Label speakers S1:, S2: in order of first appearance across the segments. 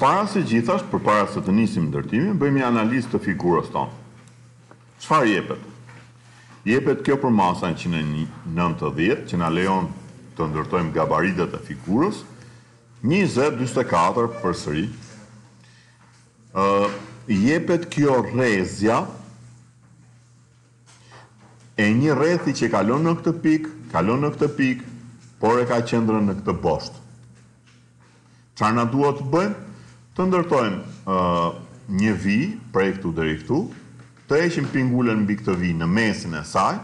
S1: Para së gjithash, përpara se të nisim ndërtimin, bëjmë një analizë të figurës tonë. Çfarë jepet? Jepet kjo përmasa 190, që na lejon të ndërtojmë gabaritet e figurës, 20-24 përsëri. Jepet kjo rrezja, E një rrethi që kalon në këtë pikë, kalon në këtë pikë, por e ka qendrën në këtë bosht. Çfarë na duhet të bëjmë? Të ndërtojmë një vijë prej këtu deri këtu, të heqim pingulen mbi këtë vijë në mesin e saj,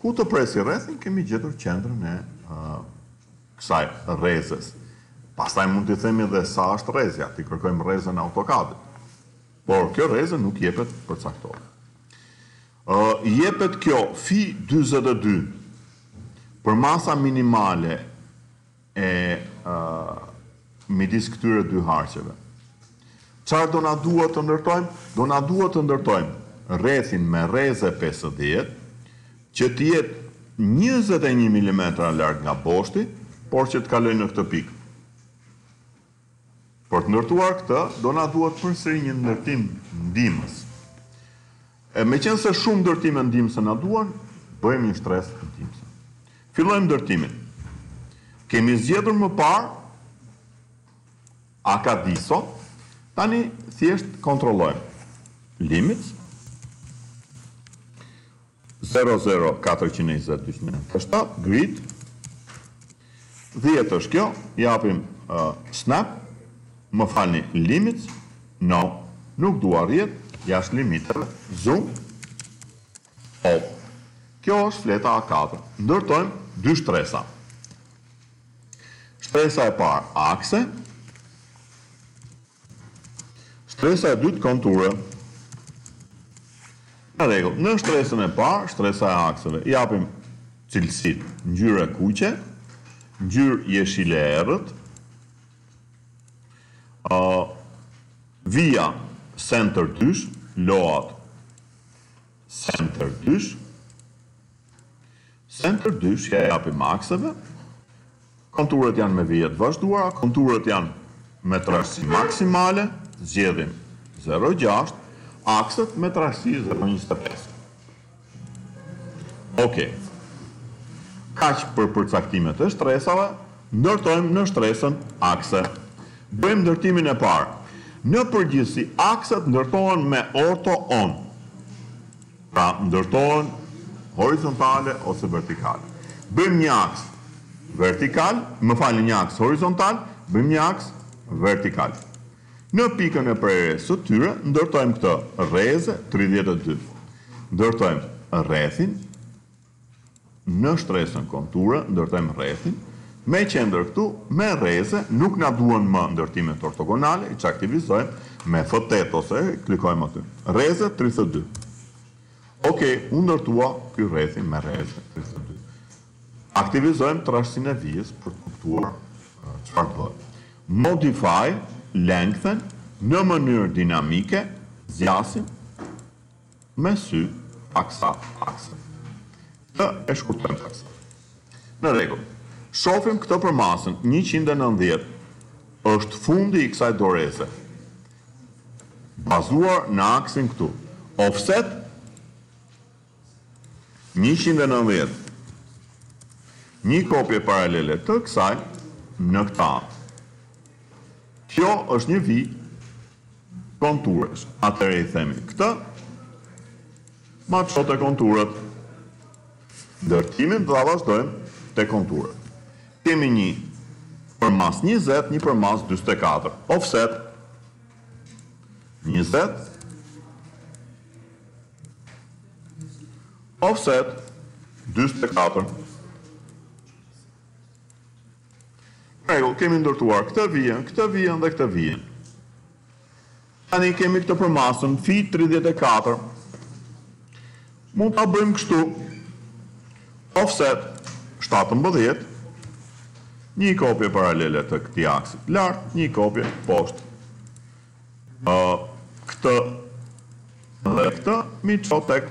S1: ku të presë rrethin, kemi gjetur qendrën e kësaj rrezes. Pastaj mund t'i themi dhe sa është rrezja, t'i kërkojmë rrezen AutoCAD-it. Por kjo rreze nuk jepet përcaktuar. Jepet kjo fi dyzet e dy përmasa minimale e midis këtyre dy harqeve. Çfarë do na duhet të ndërtojmë? Do na duhet të ndërtojmë rrethin me rreze pesëdhjetë, që të jetë njëzet e një milimetra larg nga boshti, por që të kalojë në këtë pikë. Për të ndërtuar këtë, do na duhet përsëri një ndërtim ndihmës. E meqenëse shumë ndërtime ndihmëse na duhen, bëjmë një shtresë ndihmëse. Fillojmë ndërtimin. Kemi zgjedhur më parë Acadiso, tani thjesht kontrollojmë limits, Zero zero katërqind e njëzet dyqind e nëntëdhjetë e shtatë grid dhjetë është kjo japim snap më falni limits no nuk dua rrjet jashtë limiteve zoom all kjo është fleta a katër ndërtojmë dy shtresa shtresa e parë akse Shtresa e dytë konture. Në rregull, në shtresën e parë, shtresa e akseve, japim cilësitë, ngjyrë e kuqe, ngjyrë jeshile e errët, vija center dysh, load center dysh, Center dysh ia japim akseve, konturet janë me vija të vazhduara, konturet janë me trashësi maksimale, zgjedhim zero gjashtë, akset me trashësi zero njëzet e pesë. Ok. Kaq për përcaktimet e shtresave, ndërtojmë në shtresën akse. Bëjmë ndërtimin e parë. Në përgjithësi akset ndërtohen me orto-on. Pra, ndërtohen horizontale ose vertikale. Bëjmë një aks vertikal, më falni një aks horizontal, bëjmë një aks vertikal. Në pikën e prerjes së tyre ndërtojmë këtë rreze tridhjetë e dy. Ndërtojmë rrethin. në shtresën konturë ndërtojmë rrethin me qendër këtu me rreze nuk na duhen më ndërtimet ortogonale i çaktivizojmë me F tetë ose klikojmë aty rreze tridhjetë e dy ok u ndërtua ky rrethi me rreze tridhjetë e dy aktivizojmë trashësinë e vijës për të kuptuar çfarë të bëjmë modify lengthen në mënyrë dinamike zgjasim Me sy, paksa, paksa. Këtë e shkurtojmë paksa. Në rregull. Shofim këtë përmasën njëqind e nëntëdhjetë. Është fundi i kësaj doreze. Bazuar në aksin këtu. Offset njëqind e nëntëdhjetë. Një kopje paralele të kësaj në këtë anë. Kjo është një vijë Konture. Atëherë i themi këtë, ma ço te konturët. Ndërtimin do ta vazhdojmë te konturët. Kemi një përmasë njëzet, një përmasë dyzet e katër. Ofset, njëzet, ofset, dyzet e katër. Rregull, kemi ndërtuar këtë vijën, këtë vijën dhe këtë vijën. Tani kemi këtë përmasën, fi tridhjetë e katër. Mund ta bëjmë kështu. Offset shtatëmbëdhjetë. Një kopje paralele të këtij aksit lart, një kopje poshtë. Ë këtë dhe këtë m'i ço tek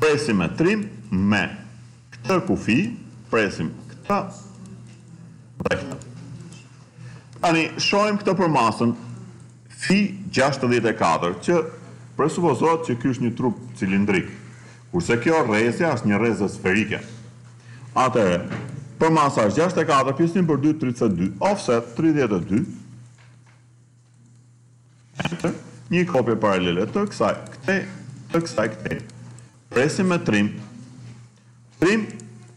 S1: Presim me trim me këtë kufi presim këtë dhe këtë. Tani shohim këtë përmasën fi gjashtëdhjetë e katër që presupozohet që ky është një trup cilindrik, kurse kjo rrezja është një rreze sferike. Atëherë, përmasa është gjashtëdhjetë e katër pjesëtim për dy tridhjetë e dy, offset tridhjetë e dy, Enter, Një kopje paralele të kësaj këtej, të kësaj këtej. Presim me trim. Trim,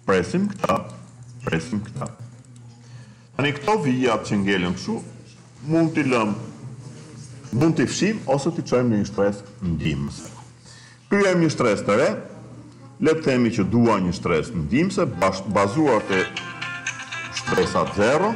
S1: presim këta, presim këta. Tani këto vijat që ngelën kështu, mund t'i lëmë, mund t'i fshim ose t'i çojmë në një shtresë ndihmëse. Krijojmë një shtresë të re. Le të themi që dua një shtresë ndihmëse bazuar te shtresa 0.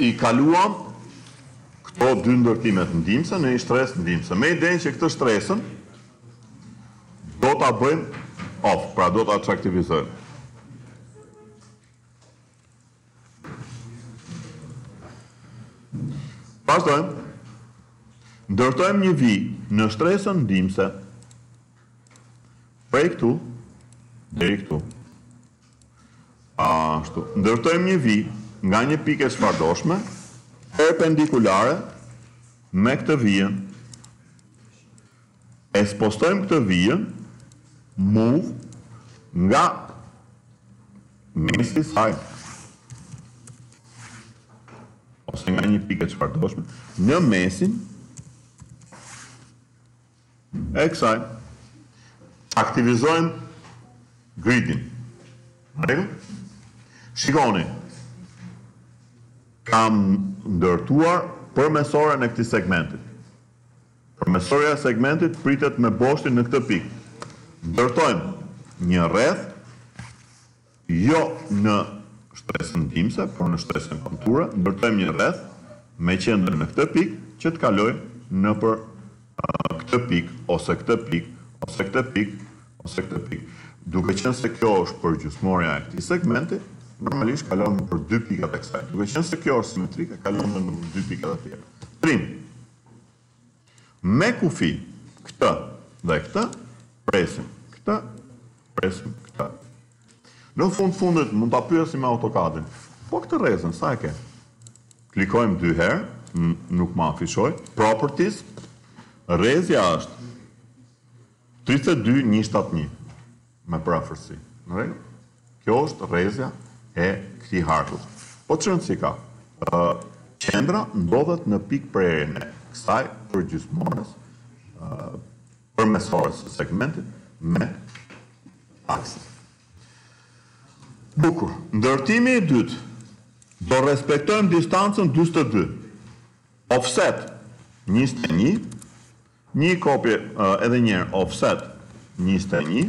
S1: I kaluam këto dy ndërtimet ndihmëse në një shtresë ndihmëse. Me idenë që këtë shtresën do ta bëjmë off, pra do ta çaktivizojmë. Vazhdojmë, ndërtojmë një vijë në shtresën ndihmëse. Prej këtu, deri këtu. Ashtu. Ndërtojmë një vijë nga një pikë e çfarëdoshme perpendikulare me këtë vijën. E spostojmë këtë vijën move nga mesi i saj ose nga një pikë e çfarëdoshme në mesin e kësaj aktivizojmë gridin. Në rregull? Shikoni, kam ndërtuar përmesoren e këtij segmentit. Përmesorja e segmentit pritet me boshtin në këtë pikë. Ndërtojmë një rreth. Jo në shtresën ndihmëse, por në shtresën konture, ndërtojmë një rreth me qendër në këtë pikë që të kalojë nëpër këtë pikë ose këtë pikë ose këtë pikë ose këtë pikë. Duke qenë se kjo është përgjysmorja e këtij segmenti, normalisht kalon nëpër dy pikat e kësaj. Duke qenë se kjo është simetrike, kalon dhe nëpër dy pikat e tjera. Trim. Me kufi këtë dhe këtë presim këtë presim këtë. Në fund fundit mund ta pyesim dhe AutoCAD-in, po këtë rrezën sa e ke? Klikojmë dy herë, nuk ma afishoi, properties, rrezja është tridhjetë e dy, njëqind e shtatëdhjetë e një. me përafërsi. Në rregull? Kjo është rrezja e këtij harkut. Po ç'rëndësi ka? Qendra ndodhet në pikëprerjen e kësaj përgjysmores përmesores së segmentit me aksin. Bukur. Ndërtimi i dytë, do respektojmë distancën dyzet e dy, offset njëzet e një, Një kopje edhe njerë offset njëzet e një,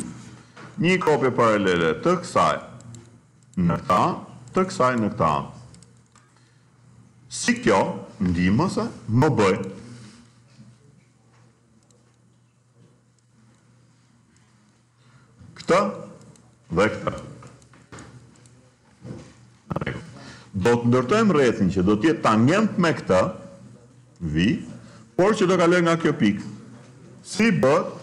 S1: një kopje paralele të kësaj në këtë anë, të kësaj në këtë anë. Si kjo ndihmëse më bëj Këta dhe këta. Do të ndërtojmë rrethin që do të jetë tangent me këtë V, por që do kalojë nga kjo pikë. Si bëhet?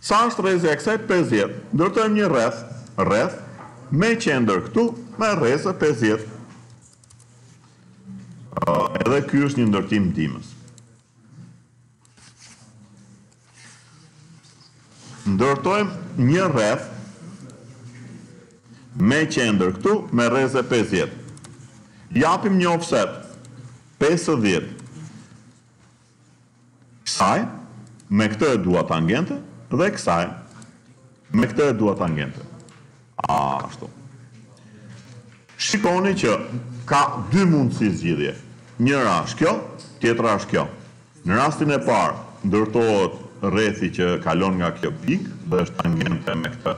S1: Sa është rrezja e kësaj 50. Ndërtojmë një rreth, rreth me qendër këtu me rreze 50. Edhe ky është një ndërtim ndihmës. Ndërtojmë një rreth me qendër këtu me rreze pesëdhjetë. Japim një offset pesëdhjetë kësaj, me këtë e dua tangente, dhe kësaj, me këtë e dua tangente. ashtu. Shikoni që ka dy mundësi zgjidhje. Njëra është kjo, tjetra është kjo. Në rastin e parë, ndërtohet rrethi që kalon nga kjo pikë dhe është tangente me këtë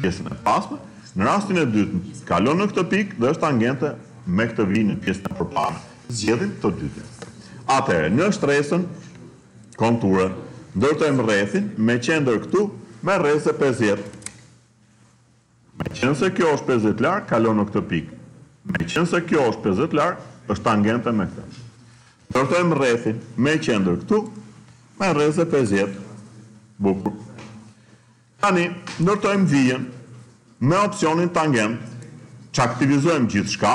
S1: pjesën e pasme. Në rastin e dytë, kalon në këtë pikë dhe është tangente me këtë vijë në pjesën e përparme. Zgjedhim të dytën. Atëherë, në shtresën konture, ndërtojmë rrethin me qendër këtu me rreze pesëdhjetë. Meqenëse kjo është pesëdhjetë larg, kalon në këtë pikë. Meqenëse kjo është pesëdhjetë larg, është tangente me këtë. Ndërtojmë rrethin, me qendër këtu, me rreze pesëdhjetë. Bukur. Tani, ndërtojmë vijën, me opsionin tangent, çaktivizojmë gjithçka,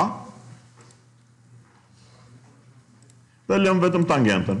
S1: dhe lëmë vetëm tangenten.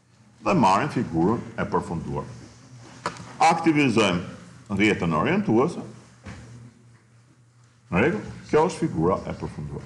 S1: dhe marrim figurën e përfunduar. Aktivizojmë rrjetën orientuese. Në rregull, kjo është figura e përfunduar.